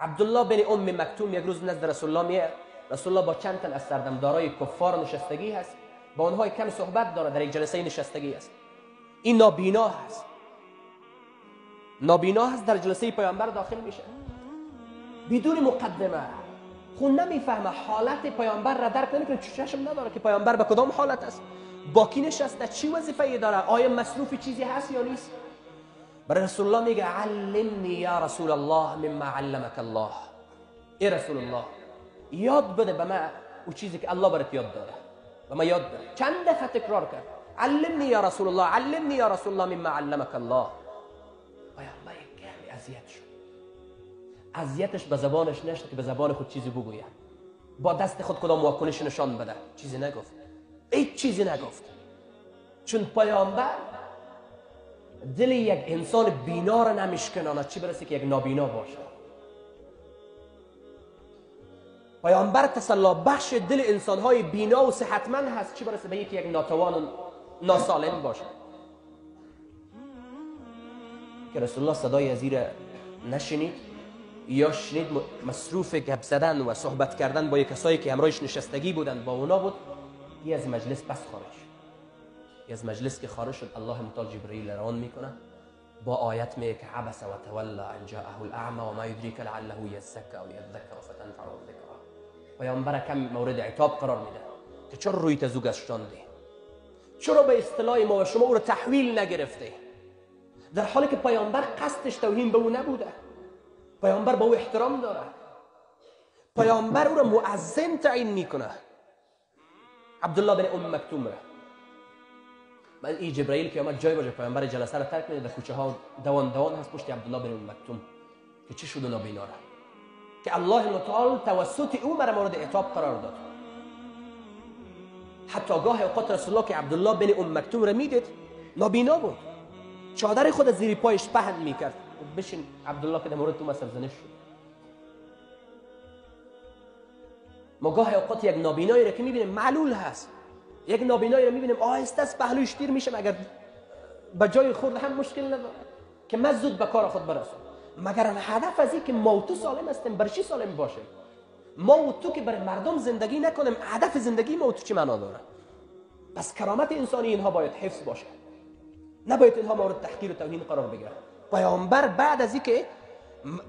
عبدالله بن ام مکتوم یک روز نزد رسول الله میه. رسول الله با چند تن از سردمدارای کفار نشستگی هست. با اونها کم صحبت داره در یک جلسه نشستگی است. این نابینا هست. نابینا هست در جلسه پیامبر داخل میشه. بدون مقدمه. خون نمی‌فهمه. حالت پیامبر را درک نمی‌کنه. چشم نداره که پیامبر به کدام حالت است؟ با کی نشسته چی وظیفه داره؟ آیا مصروف چیزی هست یا نیست؟ برای رسول الله میگه علمنی یا رسول الله مما علمك الله ای رسول الله یاد بده به من او چیزی که الله برات یاد داده و ما یاد بده چند دفعه تکرار کرد علمنی یا رسول الله علمنی یا رسول الله مما علمك الله پیامبر کمی اذیت شد اذیتش به زبانش نشد که به زبان خود چیزی بگوید با دست خود کدام واکنش نشان بده چیزی نگفت هیچ چیزی نگفت چون پیامبر دل یک انسان بینا را نمیشکناند چی برسه که یک نابینا باشه؟ پیامبر تسلا بخش دل انسان های بینا و صحتمند هست چی برسه به یکی یک ناتوان و ناسالم باشه؟ که رسول الله صدای ازیر نشنید یا شنید مصروف گپ زدن و صحبت کردن با یک کسایی که همراهش نشستگی بودن با اونا بود یه از مجلس بس خارج یه از مجلس که خارج شد الله متعال جبرئیل روان میکنه. با آیت میگه که عبس و تولا ان جاءه الاعمى و ما يدريك لعله يزكى أو يذكر فتنفعه الذكرى. پیامبر کم مورد عتاب قرار میده که چرا روی تزو گشتاندی چرا به اصطلاح ما و شما أو رو تحویل نگرفته؟ در حالی که پیامبر قصدش توهین به أو نبوده. پیامبر به أو احترام داره. پیامبر أو را معزن تعیین میکنه. عبدالله بن ام مکتوم را. من این جبرائیل که آمد جای باشه پیامبر جلسه را ترک میده در کوچه ها دوان دوان هست پشت عبدالله بن مکتوم. که چی شد نابینا را که الله متعال توسط او مرا مورد اعتاب قرار داد. حتی گاه اوقات رسول الله که عبدالله بن ام مکتوم را می‌دید نابینا بود. چادر خود زیر پایش پهن می‌کرد. بشین عبدالله که در مورد تو ما سرزنش شد. ما گاه اوقات یک نابینایی را که می‌بینیم معلول هست. یک نابینایی را می‌بینیم آهسته است پهلوش تیر میشه مگر به جای خورد هم مشکل نداره که من زود به کار خود برسم. مگر هدف از که ما تو سالم هستیم برای چی سالم باشیم؟ ما و تو که برای مردم زندگی نکنیم هدف زندگی ما و تو چی معنا داره پس کرامت انسانی اینها باید حفظ باشه. نباید اینها مورد تحقیر و توهین قرار بگیرن. پیامبر بعد از اینکه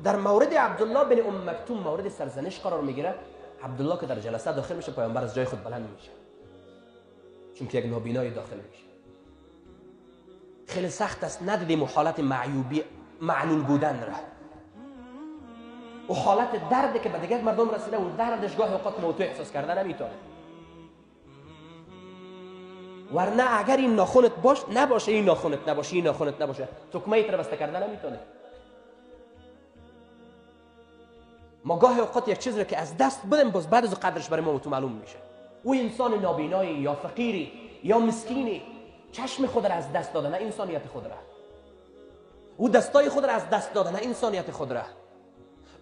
در مورد عبدالله بن ام مکتوم مورد سرزنش قرار می‌گیره عبدالله که در جلسه داخل میشه پیامبر از جای خود بلند میشه. چون که یک نابینای داخل میشه. خیلی سخت است ندیدیم حالت معیوبی معلول بودن را. و حالت درد که به دیگر مردم رسیده و دردش گاه اوقات موتو احساس کرده نمی‌تونه. ورنه اگر این ناخونت باش نباشه این ناخونت نباشه این ناخونت نباشه. تکمه ایت بسته کرده نمی‌تونه. ما گاه اوقات یک چیز رو که از دست بدیم باز بعد از قدرش برای ما تو معلوم میشه. او انسان نابینایی یا فقیری یا مسکینی. چشم خود را از دست داده نه انسانیت خود را. او دستای خود را از دست داده نه انسانیت خود را.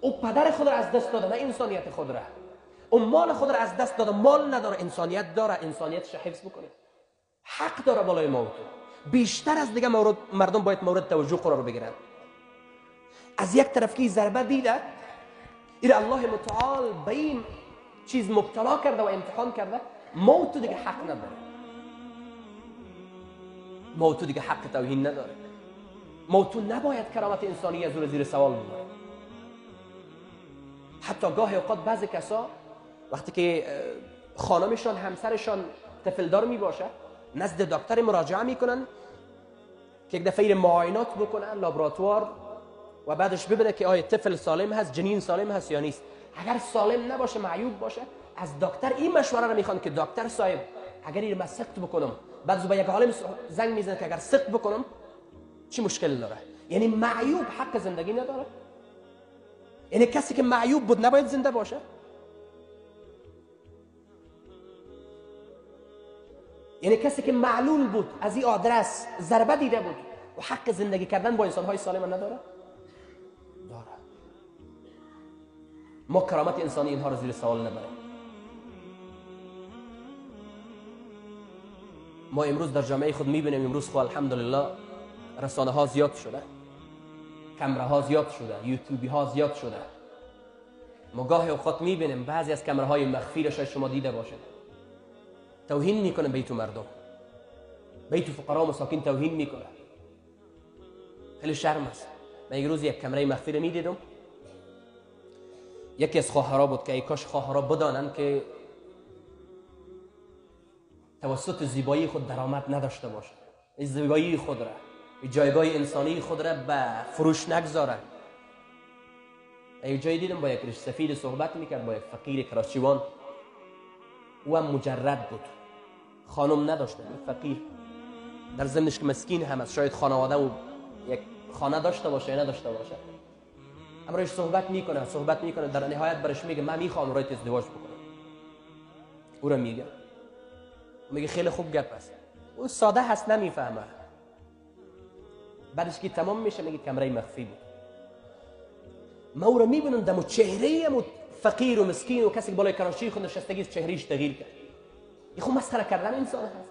او پدر خود را از دست داده نه انسانیت خود را. او مال خود را از دست داده مال نداره انسانیت داره. انسانیتش حفظ بکنه. حق داره بالای ما بیشتر از دیگه مورد مردم باید مورد توجه قرار بگیرن. از یک طرف که ضربه دیده این الله متعال به این چیز مبتلا کرده و امتحان کرده موت دیگه حق نداره. موت دیگه حق توهین نداره. موت نباید کرامت انسانی از زیر سوال ببره. حتی گاه اوقات بعضی کسا وقتی که خانمشان همسرشان تفلدار می باشه نزد دکتر مراجعه می‌کنن که یک دفعه معاینات بکنن لابراتوار و بعدش ببینه که آیا طفل سالم هست جنین سالم هست یا نیست. اگر سالم نباشه معیوب باشه از دکتر این مشوره رو می‌خوان که دکتر صاحب اگر این سخت بکنم بعد به یک عالم زنگ می‌زنه که اگر سخت بکنم چی مشکل داره؟ یعنی معیوب حق زندگی نداره؟ یعنی کسی که معیوب بود نباید زنده باشه؟ یعنی کسی که معلول بود از این آدرس ضربه دیده بود و حق زندگی کردن با انسان های سالم نداره؟ ما کرامت انسانی اینها رو زیر سوال نبریم. ما امروز در جامعه خود می‌بینیم امروز خو الحمدلله رسانه ها زیاد شده. کمره ها زیاد شده یوتیوبی ها زیاد شده. ما گاهی اوقات می‌بینیم بعضی از کمرهای مخفی را شما دیده باشید. توهین می‌کنه بیتو مردم. بیتو فقرا و مساکین توهین می‌کنه. خیلی شرم است. من یک روز یک کمره مخفی رو می‌دیدم. یکی از خواهرها بود که ای کاش خواهرها بدانند که توسط زیبایی خود درآمد نداشته باشد. زیبایی خود را جایگاه انسانی خود را به فروش نگذارند ای جای دیدم با یک ریش سفید صحبت می‌کرد با یک فقیر کراچیوان. او هم مجرد بود. خانم نداشته فقیر. در ضمنش که مسکین هم است شاید خانواده و یک خانه داشته باشه یا نداشته باشه. امروز صحبت می‌کنه صحبت می‌کنه در نهایت برش میگه من می‌خوام روی ازدواج بکنم. او را میگه. میگه خیلی خوب گپ است او ساده هست نمی‌فهمه. بعدش که تمام میشه میگه کمره مخفی بود. ما او را می‌بینم دمو چهره مو فقیر و مسکین و کسی که بالای کراشی خود نشستگی چهریش تغییر کرد. خود مسخره کردن انسان هست.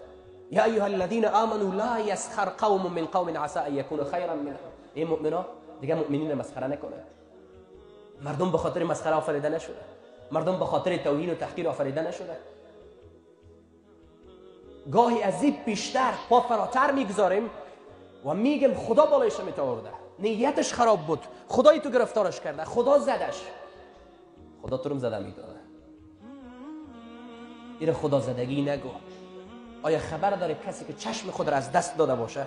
یا ایها الذين امنوا لا يسخر قوم من قوم عسى ان يكونوا خيرا منهم. این مؤمنا دیگه مؤمنین مسخره نکنه. مردم به خاطر مسخره آفریده نشده. مردم به خاطر توهین و تحقیر آفریده نشده. گاهی از این بیشتر پا فراتر می‌گذاریم و میگم خدا بالایش میتاورده نیتش خراب بود. خدای تو گرفتارش کرده. خدا زدش. خدا تو رو زده میداره این خدا زدگی نگو. آیا خبر داره کسی که چشم خود را از دست داده باشه؟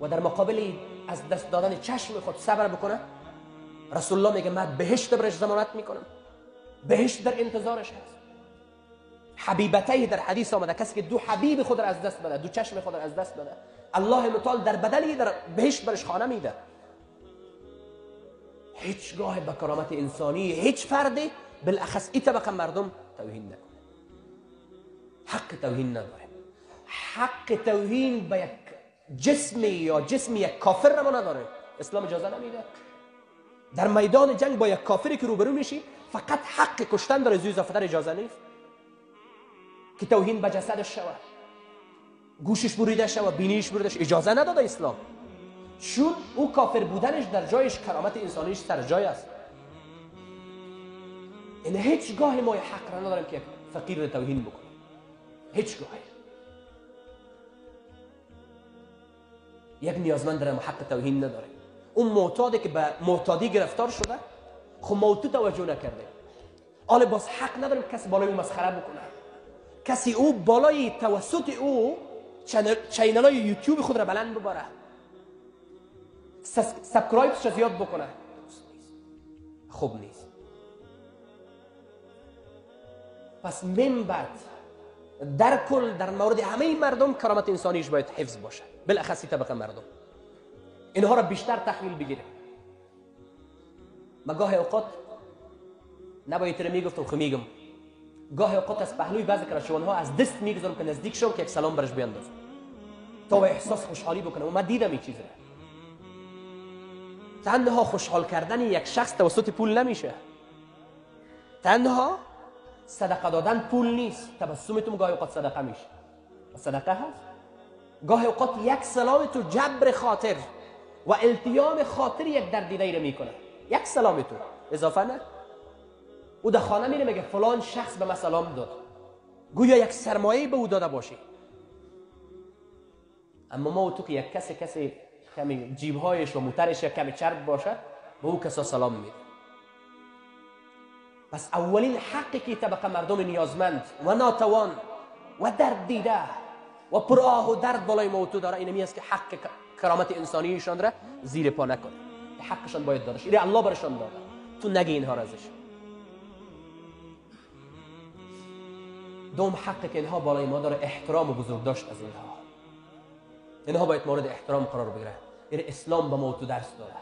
و در مقابل از دست دادن چشم خود صبر بکنه؟ رسول الله میگه من بهشت برش زمانت می‌کنم. بهشت در انتظارش هست. حبیبته در حدیث آمده کسی که دو حبیب خود را از دست بده دو چشم خود را از دست بده. الله متعال در بدلی در بهشت برش خانه میده. هیچگاه به کرامت انسانی هیچ فردی بالاخص ای طبقه مردم توهین نکنه. حق توهین نداره. حق توهین به یک جسمی یا جسمی یک کافر ما نداره. اسلام اجازه نمیده. در میدان جنگ با یک کافری که روبرو میشی فقط حق کشتن داره زوی زفتر اجازه نیست. که توهین به جسدش شود. گوشش بریده شود بینیش بریده اجازه نداده اسلام. چون او کافر بودنش در جایش کرامت انسانیش سر جای است. این هیچ گاهی ما حق را نداریم که فقیر را توهین بکنیم. هیچ گاهی. یک نیازمند در حق توهین نداره اون معتادی که به معتادی گرفتار شده خب موتو توجه نکرده. حالا باز حق نداریم کسی بالای مسخره بکنه. کسی او بالای توسط او channel های یوتیوب خود را بلند بباره. subscribe ش زیاد بکنه. خوب نیست. پس من در کل در مورد همه مردم کرامت انسانیش باید حفظ باشه. بالاخصی طبقه مردم. اینها را بیشتر تحویل بگیره ما گاه اوقات نباید رو می‌گفتم خب میگم. گاه اوقات از پهلوی بعضی کراشوان ها از دست می‌گذارم که نزدیک شو که یک سلام برش بیاندازم تا احساس خوشحالی بکنم. و من دیدم این چیز را تنها خوشحال کردن یک شخص توسط پول نمیشه. تنها صدقه دادن پول نیست. تبسمتون گاهی اوقات صدقه میشه. صدقه هست. گاهی اوقات یک سلام تو جبر خاطر. و التیام خاطر یک دردیده رو می‌کنه. یک سلام تو. اضافه نه. او در خانه میره میگه فلان شخص به من سلام داد. گویا یک سرمایه به او داده باشی اما ما تو که یک کسی کسی کمی جیبهایش و موترش کمی چرب باشه به او کسا سلام میده. پس اولین حقی که طبقه مردم نیازمند و ناتوان و درد دیده و پرآه و درد بالای موتو داره اینمی است که حق کرامت انسانیشان را زیر پا نکنه. حقشان باید دادش اینه الله برشان داده. تو نگی اینها را ازش. دوم حق که اینها بالای ما داره احترام و بزرگ داشت از اینها. اینها باید مورد احترام قرار بگیره. این اسلام به موتو درس داره.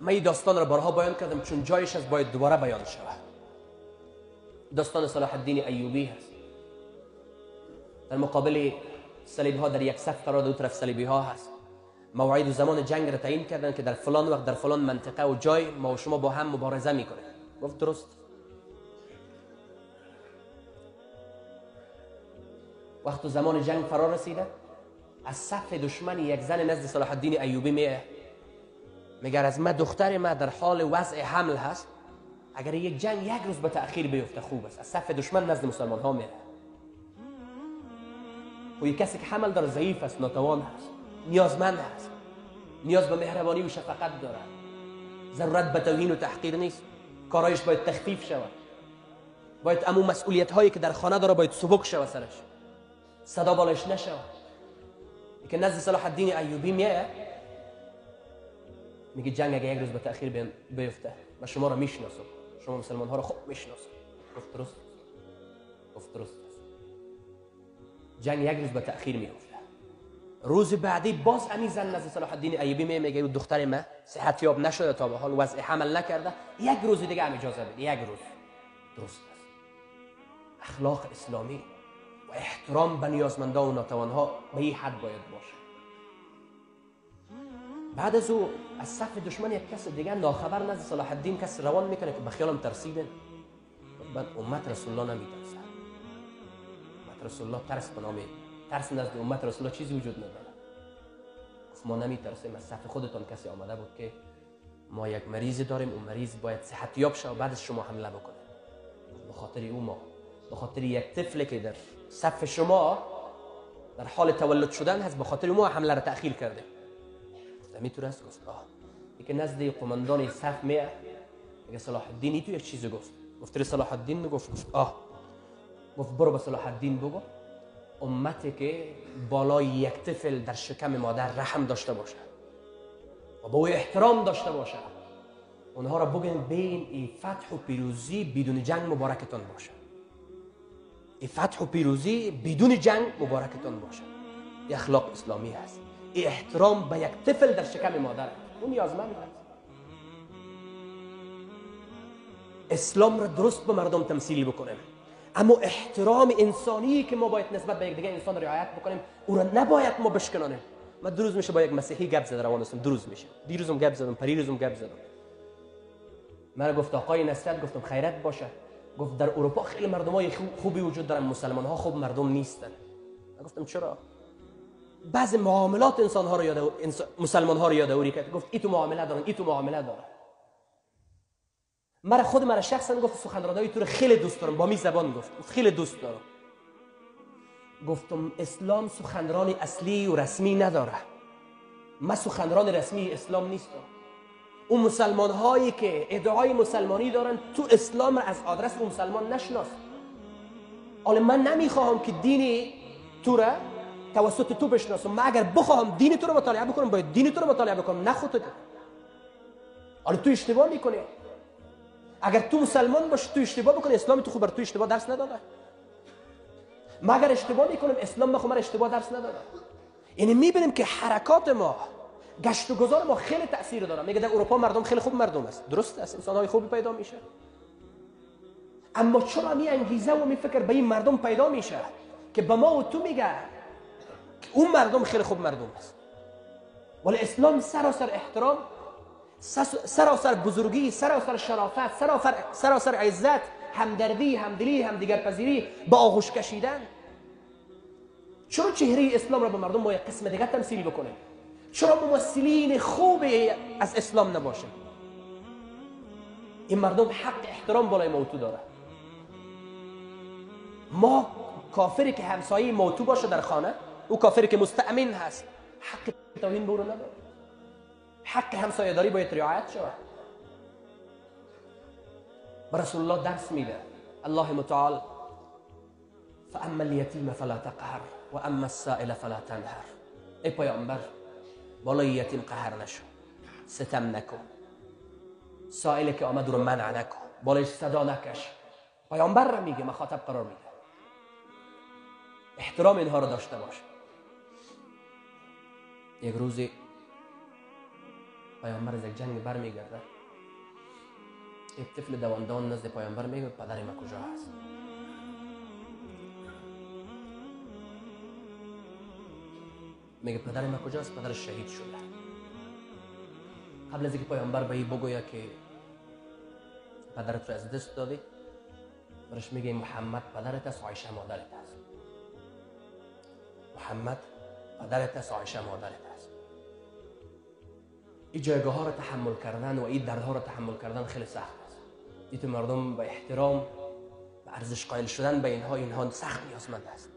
من این داستان را بارها بیان کردم چون جایش از باید دوباره بیان شود. داستان صلاح الدین ایوبی هست. در مقابل صلیبی ها در یک صف قرار دو طرف صلیبی ها هست. موعد و زمان جنگ را تعیین کردن که در فلان وقت در فلان منطقه و جای ما و شما با هم مبارزه می‌کنه گفت درست. وقت و زمان جنگ فرار رسیده. از صف دشمن یک زن نزد صلاح الدین ایوبی میه میگر از ما دختر ما در حال وضع حمل هست؟ اگر یک جنگ یک روز به تأخیر بیفته خوب است. از صف دشمن نزد مسلمان ها میره و کسی که حمل داره ضعیف است ناتوان هست نیازمند هست نیاز به مهربانی و شفقت داره ضرورت به توهین و تحقیر نیست. کارایش باید تخفیف شود. باید امو مسئولیت هایی که در خانه داره باید سبک شود سرش. صدا بالش نشود. که نزد صلاح الدین ایوبی میه میگه جنگ اگه یک روز به تأخیر بیفته و شما را می‌شناسم. شما مسلمان ها را خوب می‌شناسم. گفت درست؟ گفت درست. جنگ یک روز به تأخیر میفته روز بعدی باز امی زن نزد صلاح الدین ایوبی می میگه دختر ما صحت یاب نشده تا به حال وضع حمل نکرده. یک روز دیگه هم اجازه بده. یک روز. درست است. اخلاق اسلامی و احترام به نیازمندان و ناتوانها به این حد باید باشه. بعد از او از صف دشمن یک کس دیگه ناخبر نزد صلاح الدین کس روان می‌کنه که به خیالم ترسیده. بعد امت رسول الله نمیترسه رسول الله ترس به نام ترس نزد امت رسول الله چیزی وجود نداره. گفت ما نمیترسیم از صف خودتان کسی آمده بود که ما یک مریض داریم اون مریض باید صحت یاب شه و بعد شما حمله بکنه. به خاطر او ما به خاطر یک طفل که در صف شما در حال تولد شدن هست به خاطر ما حمله را تأخیر کرده. می‌تونه است گفت آه. که نزد قماندان صف میه میگه صلاح الدین تو یک چیز گفت. گفت صلاح الدین؟ گفت گفت آه. گفت برو به صلاح الدین بگو. امتی که بالای یک طفل در شکم مادر رحم داشته باشه و با احترام داشته باشه. اونها را بگن بین ای فتح و پیروزی بدون جنگ مبارکتان باشه. ای فتح و پیروزی بدون جنگ مبارکتان باشه. ای اخلاق اسلامی هست. ای احترام به یک طفل در شکم مادر. اون نیازمند هست اسلام را درست به مردم تمثیلی بکنیم اما احترام انسانی که ما باید نسبت به یک دیگه انسان رعایت بکنیم او را نباید ما بشکنانیم. من دو روز میشه با یک مسیحی گپ زده روان هستم دو میشه. دیروزم گپ زدم پریروزم گپ زدم. من گفت آقای نصرت گفتم خیرت باشه. گفت در اروپا خیلی مردم های خوبی وجود دارن مسلمان ها خوب مردم نیستن. گفتم چرا؟ بعض معاملات انسان ها رو یاد مسلمان ها رو یادآوری کرد. گفت ای تو معامله دارن ای تو معامله دارن. مرا خود مرا شخصا گفت سخنرانی تو رو خیلی دوست دارم. با می زبان گفت. خیلی دوست دارم. گفتم اسلام سخنرانی اصلی و رسمی نداره. من سخنران رسمی اسلام نیستم. اون مسلمان هایی که ادعای مسلمانی دارن تو اسلام را از آدرس اون مسلمان نشناس. حالا من نمی‌خواهم که دینی تو را توسط تو بشناسم. من اگر بخواهم دین تو رو مطالعه بکنم باید دین تو رو مطالعه بکنم نه خودت. حالا تو اشتباه می‌کنی. اگر تو مسلمان باشی تو اشتباه بکنی. اسلام تو خوب بر تو اشتباه درس نداده ما اگر اشتباه می‌کنم اسلام ما اشتباه درس نداده یعنی می‌بینیم که حرکات ما گشت و گذار ما خیلی تاثیر داره. میگه در اروپا مردم خیلی خوب مردم است. درست است. انسان های خوبی پیدا میشه. اما چرا می انگیزه و می فکر به این مردم پیدا میشه که به ما و تو میگه اون مردم خیلی خوب مردم است؟ ولی اسلام سراسر احترام سراسر بزرگی سراسر شرافت سراسر سراسر عزت همدردی همدلی همدیگرپذیری با آغوش کشیدن. چرا چهره اسلام را به مردم با یک قسم دیگر تمثیل بکنه؟ چرا ممثلین خوب از اسلام نباشه؟ این مردم حق احترام بالای موتو داره. ما کافری که همسایه موتو باشه در خانه او کافری که مستأمن هست حق توهین برو نداره. حق همسایه داری باید رعایت شود رسول الله درس میده الله متعال فأما اليتیم فلا تقهر و اما السائل فلا تنهر. ای پیامبر بالای یتیم قهر نشو. ستم نکن سائل که آمد رو منع نکن بالایش صدا نکش. پیامبر را میگه مخاطب قرار میده. احترام اینها رو داشته باش. یک روزی پیامبر از یک جنگ برمیگرده. یک طفل دواندان نزد پیامبر میگه پدر ما کجا هست؟ میگه پدر ما کجاست؟ پدر شهید شده. قبل از اینکه پیامبر به بگوید که پدرت رو از دست دادی برش میگه محمد پدرت است عایشه مادرت است. محمد پدرت است عایشه مادرت است. این جایگاه ها رو تحمل کردن و این دردها رو تحمل کردن خیلی سخت. است این تو مردم به احترام به ارزش قائل شدن به اینها اینها سخت نیازمند است.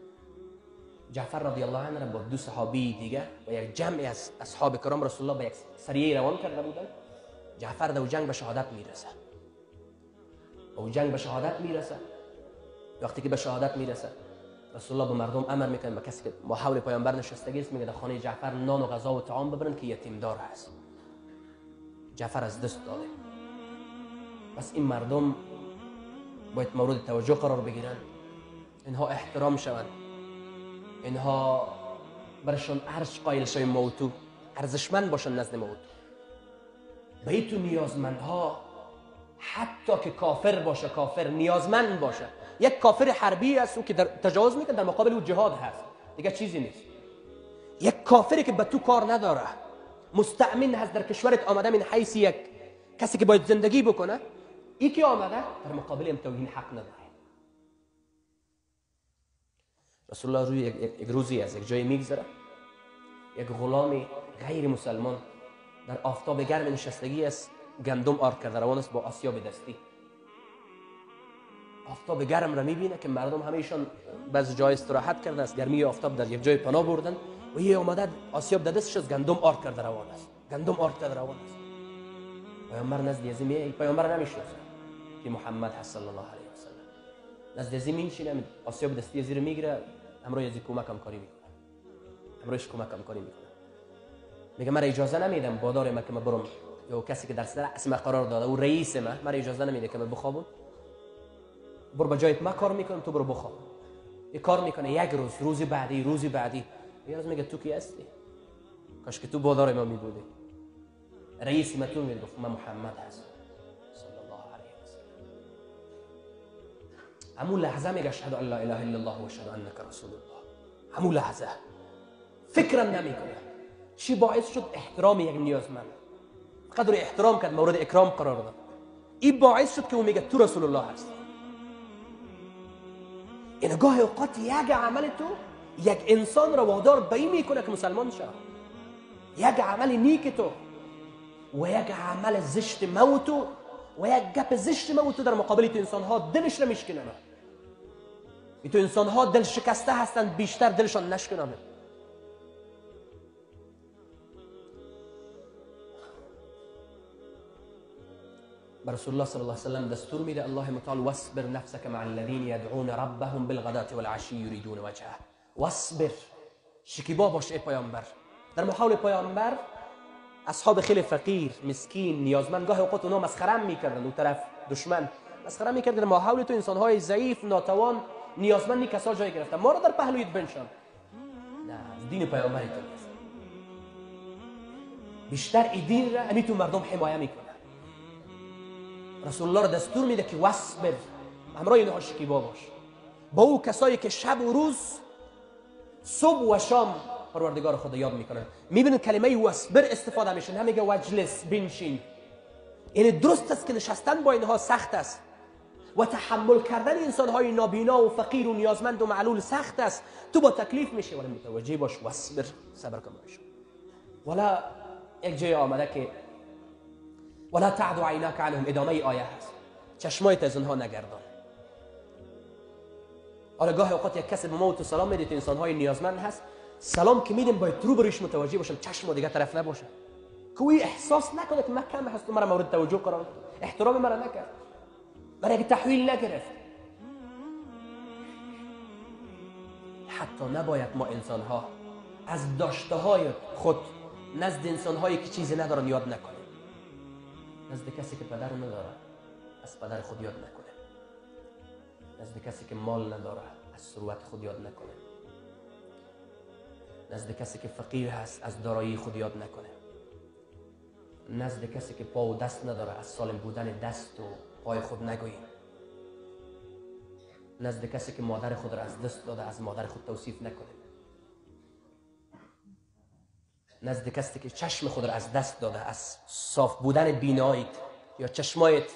جعفر رضی الله عنه را با دو صحابی دیگه و یک جمعی از اصحاب کرام رسول الله به یک سریه روان کرده بودن جعفر در جنگ به شهادت می‌رسه او جنگ به شهادت می‌رسه وقتی که به شهادت می‌رسه رسول الله به مردم امر می‌کنه به کسی که با حول پیامبر نشستگی است میگه در خانه جعفر نان و غذا و طعام ببرن که یتیم دار هست. جعفر از دست داده. پس این مردم باید مورد توجه قرار بگیرن. اینها احترام شوند. اینها برشان ارش قایل شوی موتو. ارزشمند باشن نزد موت. به این تو نیازمندها حتی که کافر باشه کافر نیازمند باشه. یک کافر حربی است او که در تجاوز می‌کنه در مقابل او جهاد هست. دیگه چیزی نیست. یک کافری که به تو کار نداره. مستعمن هست در کشورت آمده من حیث یک. کسی که باید زندگی بکنه ای که آمده در مقابل ام حق نداره. رسول الله روی یک روزی از یک جای میگذره. یک غلام غیر مسلمان در آفتاب گرم نشستگی است گندم آرد کرده روان است با آسیاب دستی. آفتاب گرم را می‌بینه که مردم همیشان بعض جای استراحت کرده است. گرمی آفتاب در یک جای پناه بردن. و یه آمده آسیاب دستش از گندم آرد کرده روان است گندم آرد کرده روان است پیامبر نزد یزی پیامبر نمی‌شناسه که محمد هست صلی الله علیه و سلم نزد یزی میشینه آسیاب دستی یزی رو می‌گیره امروز یزی هم کاری می‌کنه امروز کمک هم کاری می‌کنه میگه من اجازه نمیدم بادار ما که برم یا کسی که در اسم قرار داده او رئیس ما من اجازه نمیده که من بخوابم برو به جایت ما کار می‌کنم تو برو بخواب کار می‌کنه یک روز روزی بعدی روزی بعدی روز میگه تو کی هستی کاش که تو بادار ما میبودی رئیس ما تو میگه گفت من محمد صلی الله علیه و سلم همون لحظه میگه اشهد ان لا اله الا الله و اشهد انک رسول الله همون لحظه فکرم نمی‌کنه چی باعث شد احترام یک نیازمند قدر احترام کرد مورد اکرام قرار داد این باعث شد که او میگه تو رسول الله هست این گاه اوقات یک عمل تو یک إنسان را وادار به این میکنه که مسلمان شد یک عمل نیک تو و یک عمل زشت موتو و یک گپ زشت موتو در مقابل تو انسان ها دلش را میشکنه تو انسان ها دل شکسته هستند بیشتر دلشان نشکنه به رسول الله صلی الله علیه وسلم دستور میده الله متعال واصبر نفسك مع الذين يدعون ربهم بالغداة والعشي يريدون وجهه. واصبر. شکیبا باش ای پیامبر. در محاول پیامبر اصحاب خیلی فقیر مسکین نیازمند گاه اوقات اونا مسخره می‌کردن. اون طرف دشمن مسخره می‌کردن. محاول تو انسان های ضعیف ناتوان نیازمندی کسا جای گرفتن. ما رو در پهلویت بنشان. نه دین پیامبری تو بیشتر این دین را امی تو مردم حمایه می‌کنه رسول الله دستور میده که وصبر همراه اینها شکیبا باش. با او کسایی که شب و روز صبح و شام پروردگار خدا یاد می‌کنن می‌بینید کلمه وصبر استفاده میشه. نمیگه وجلس بنشین. یعنی درست است که نشستن با اینها سخت است. و تحمل کردن انسان های نابینا و فقیر و نیازمند و معلول سخت است. تو با تکلیف میشه ولی متوجه باش وصبر صبر کن باش ولا یک جای آمده که ولا تعد عیناک عنهم ادامه آیه هست. چشمایت از اونها نگردان. حالا گاه اوقات یک کسی به موت و سلام می‌دید انسان های نیازمند هست. سلام که میدیم باید رو بروش متوجه باشم چشم دیگه طرف نباشه. که احساس نکنه که من کم هست مرا مورد توجه قرار احترام مرا نکرد. مرا یک تحویل نگرفت. حتی نباید ما انسان ها از داشته های خود نزد انسان هایی که چیزی ندارن یاد نکنیم. نزد کسی که پدر نداره از پدر خود یاد نکنه نزد کسی که مال نداره از ثروت خود یاد نکنه. نزد کسی که فقیر هست از دارایی خود یاد نکنه. نزد کسی که پا و دست نداره از سالم بودن دست و پای خود نگوییم نزد کسی که مادر خود را از دست داده از مادر خود توصیف نکنه. نزد کسی که چشم خود را از دست داده از صاف بودن بینایت یا چشمایت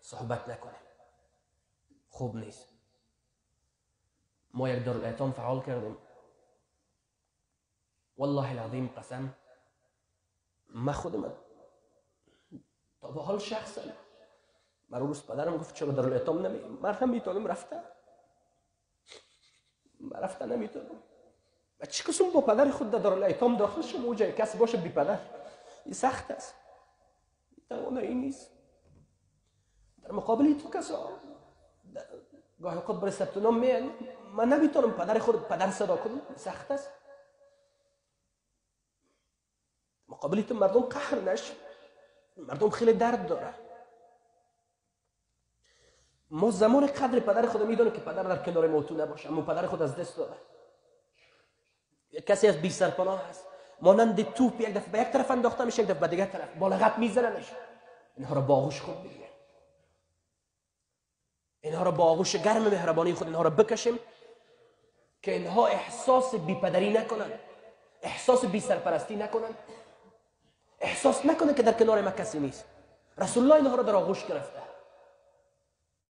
صحبت نکنه. خوب نیست. ما یک دار فعال کردیم. والله العظیم قسم من خودم تا به حال شخصا من روز پدرم گفت چرا در الاتام نمی من هم می‌تونم رفته من رفته نمی‌تونم و چی کسیم با پدر خود در الایتام داخل شما او کسی باشه بی پدر. این سخت است. این نیست. در مقابل تو کسا؟ گاهی خود برای ثبت نام میان من نمی‌تونم پدر خود پدر صدا کنم. سخت است. مقابل تو مردم قهر نش مردم خیلی درد داره. ما زمان قدر پدر خود می‌دونیم که پدر در کنار ما تو نباشه اما پدر خود از دست داده. کسی از بی سرپناه هست مانند توپ یک دفعه به یک طرف انداخته میشه یک دفعه به دیگر طرف. با لغت میزننش. اینها را با آغوش خود بگیریم اینها را با آغوش گرم مهربانی خود اینها را بکشیم که اینها احساس بیپدری نکنن احساس بی سرپرستی نکنن. احساس نکنه که در کنار ما کسی نیست. رسول الله اینها را در آغوش گرفته.